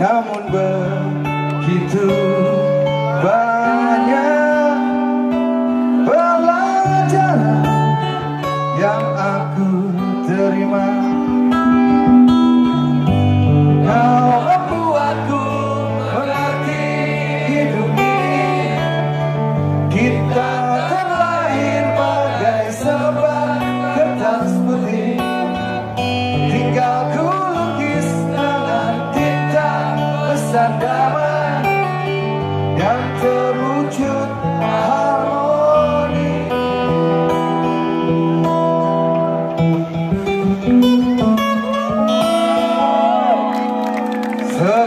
Namun begitu banyak pelajaran yang aku terima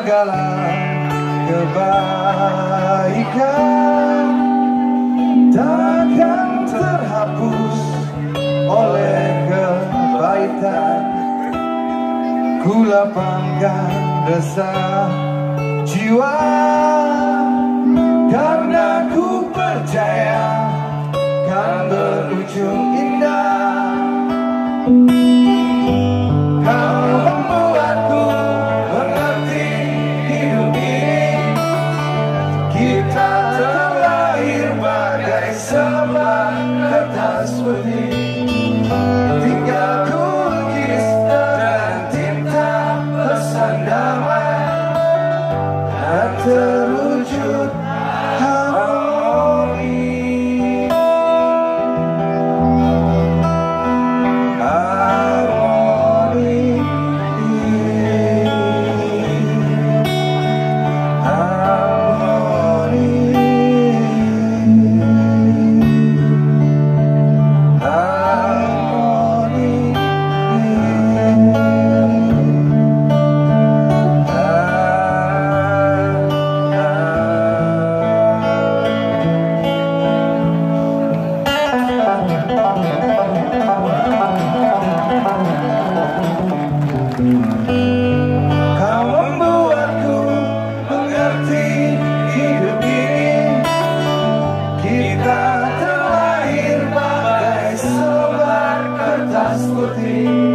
Segala kebaikan takkan terhapus oleh kebaikan. Ku lapangkan resah jiwa Somebody her dance with him. mas por.